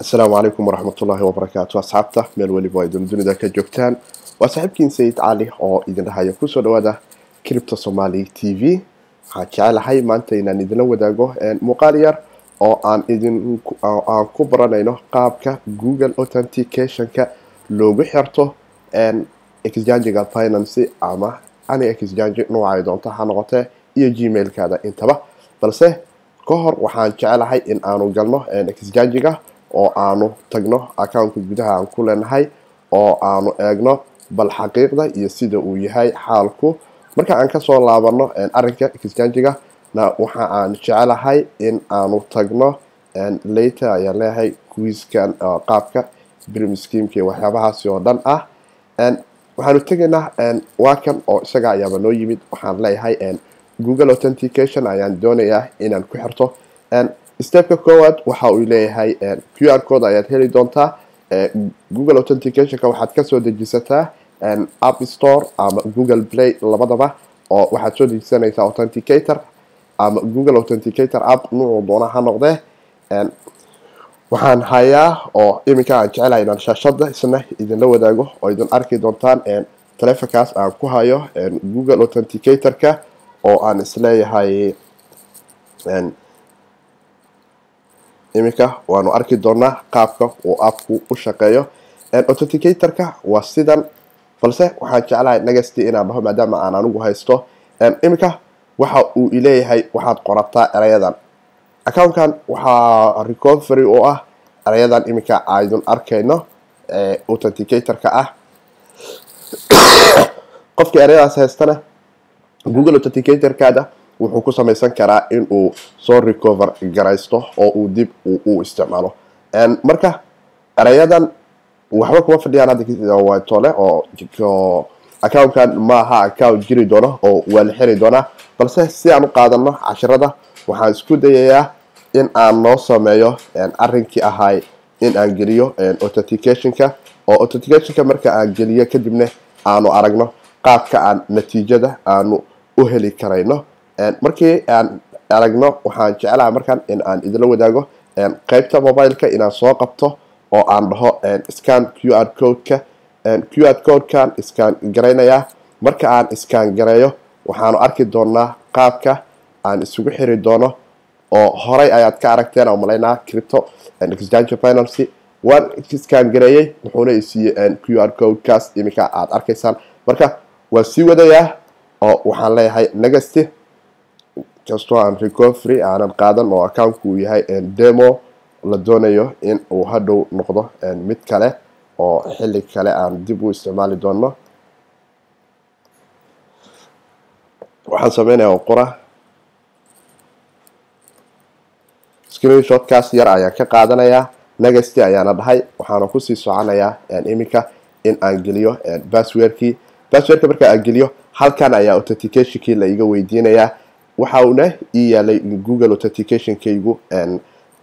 asalaamu calaykum waraxmatullaahi wabarakaatu asxaabta meel weliba ay dunida ka joogtaan waa saaxiibkiin sayid cali oo idin dhahaya ku soo dhawaada cripto somaali t v waxaan jecelahay maanta inaan idinla wadaago muuqaal yar oo aan idin aan ku baranayno qaabka google authenticationka loogu xirto exchangiga finance ama ani exchange noocay doonto ha noqotee iyo gmailkaada intaba balse ka hor waxaan jecelahay in aanu galno exchangiga oo aanu tagno accountka gudaha aan ku leenahay oo aanu eegno bal xaqiiqda iyo sida uu yahay xaalku. Marka aan ka soo laabano arinka na waxa aan jecelahay in aanu tagno later ayaan leeyahay quiskan qaabka brim schemka waxyaabahaasi oo dhan ah. Waxaanu tegaynaa waa kan oo isaga ayaaba noo yimid waxaan leeyahay google authentication ayaan doonayaa inaan ku xirto stepka koowaad waxa uu leeyahay q r code ayaad heli doontaa google authenticationka waxaad ka soo dejisataa app store ama google play labadaba oo waxaad soo dejisanaysaa authenticator ama google authenticator app nuucu doona ha noqdee. Waxaan hayaa oo iminka aan jecelahay inaan shaashada isna idinla wadaago oo idin arki doontaan telefonkaas aan ku hayo google authenticatorka oo aan is leeyahay iminka waanu arki doonaa qaabka uu appku u shaqeeyo. Authenticatorka waa sidan balse waxaan jeclahay nagasti inaan dhaho maadaama aan anigu haysto. Iminka waxa uu ileeyahay waxaad qorataa erayadan accountkan waxaa recovery oo ah erayadan iminka aydun arkayno authenticatorka ah. Qofkii erayadaas haystana google authenticatorkaada wuxuu ku samaysan karaa in uu soo recover garaysto oo uu dib u isticmaalo. Marka erayadan waxba kuma fadhiyaan hadda tole oo accountkan maaha account jiri doono oo waa la xiri doonaa. Balse si aan u qaadano cashirada waxaan isku dayayaa in aan noo sameeyo arinkii ahay in aan geliyo authenticationka. Oo authenticationka marka aan geliyo kadibna aanu aragno qaabka aan natiijada aanu u heli karayno markii aan aragno waxaan jecelaha markan in aan idinla wadaago qeybta mobileka inaan soo qabto oo aan dhaho scan q r codeka. Q r codekan iskaan garaynayaa. Marka aan iskaan gareeyo waxaanu arki doonaa qaabka aan isugu xiri doono oo horay ayaad ka aragteen oo malaynaa cripto exchange finance waan iskaan gareeyey wuxuuna isiiyey q r codekaas iminka aad arkaysaan. Marka waan sii wadayaa oo waxaan leeyahay negasty kastoo aan recovery aanan qaadan oo accountku uu yahay demo la doonayo in uu hadhow noqdo mid kale oo xilli kale aan dib u isticmaali doono waxaan sameynaya oo qora screenshotkaas yar ayaan ka qaadanayaa negasty ayaana dhahay waxaana ku sii soconayaa iminka in aan geliyo basswordkii basswordka marka aan geliyo halkan ayaa authenticationkii la iga weydiinayaa waxa uuna ii yaalay google authenticationkaygu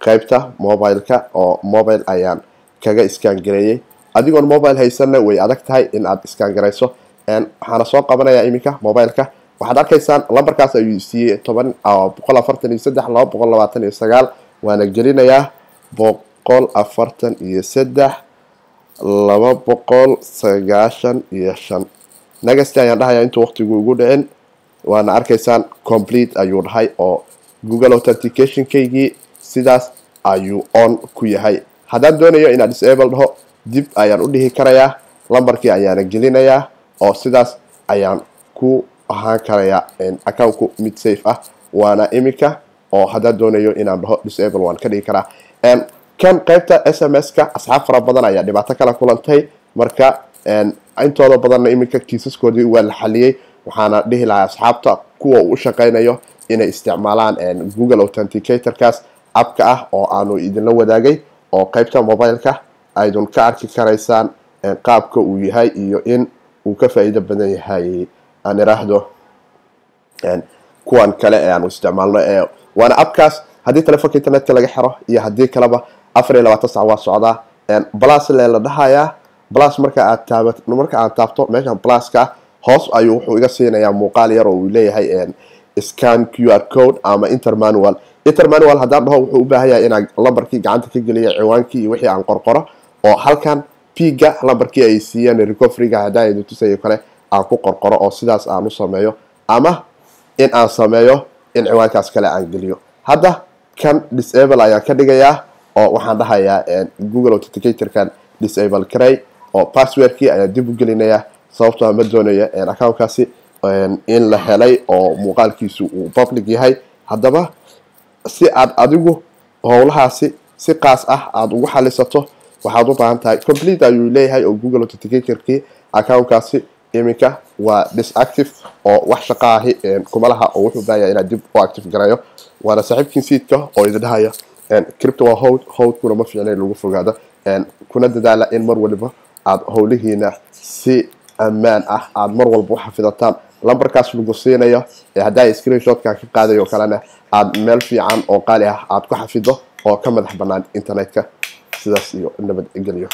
qeybta mobileka oo mobile ayaan kaga iskaan gareeyey adigoon mobile haysanna way adag tahay in aad iskaan garayso waxaana soo qabanayaa iminka mobileka waxaad arkaysaan lambarkaas ayuu siiyey toban boqol afartan iyo saddex laba boqol labaatan iyo sagaal. Waana gelinayaa boqol afartan iyo saddex laba boqol sagaashan iyo shan. Negasty ayaan dhahayaa intuu waqtigu ugu dhicin waana arkaysaan complete ayuu dhahay oo google authenticationkaygii sidaas ayuu on ku yahay. Haddaan doonayo inaan disable dhaho dib ayaan u dhihi karayaa lambarkii ayaana gelinayaa oo sidaas ayaan ku ahaan karayaa accountku mid safe ah. Waana iminka oo haddaan doonayo inaan dhaho disable waan ka dhigi karaa. Kan qeybta s m s-ka asxaab fara badan ayaa dhibaato kala kulantay. Marka intooda badanna iminka kiisaskoodii waa la xaliyey waxaana dhihi lahaa asxaabta kuwa uu u shaqaynayo inay isticmaalaan google authenticatorkaas abka ah oo aanu idinla wadaagay oo qeybta mobileka aydun ka arki karaysaan qaabka uu yahay iyo in uu ka faa-iido badan yahay. Aan iraahdo kuwan kale ee aanu isticmaalno waana abkaas haddii telefonka internetka laga xiro iyo haddii kaleba afar iyo labaatan sac waa socdaa blas le la dhahayaa. Blas marka aad taabat marka aad taabto meeshan blaska hoos ayuu wuxuu iga siinayaa muuqaal yar oo uu leeyahay scan q r code ama intermanual inter manual haddaan dhaho wuxuu u baahan yahay inaan lambarkii gacanta ka geliya ciwaankii iyo wixii aan qorqoro oo halkan piga lambarkii ay siiyeen recoveryga haddaan idin tusayo kale aan ku qorqoro oo sidaas aan u sameeyo ama in aan sameeyo in ciwaankaas kale aan geliyo. Hadda kan disable ayaan ka dhigayaa oo waxaan dhahayaa google authenticatorkan disable caray oo passwordkii ayaan dib u gelinayaa sababtoo ma doonayo accountkaasi in la helay oo muuqaalkiisu uu public yahay. Haddaba si aad adigu howlahaasi si qaas ah aada ugu xalisato waxaad u baahan tahay complete ayuu leeyahay oo google authenticatorkii accountkaasi iminka waa disactive oo wax shaqa ahi kuma laha oo wuxuu baahaya inaad dib u active garayo. Waana saaxiibkiin seedka oo idin dhahaya cripto waa howd howdkuna ma fiicna in lagu fogaado. Kuna dadaala in mar waliba aada howlihiina si ammaan ah aada mar walba u xafidataan lambarkaas lagu siinayo ee haddaa screenshotkan ka qaadayo kalena aada meel fiican oo qaali ah aada ku xafido oo ka madax banaan internetka. Sidaas iyo nabadgelyo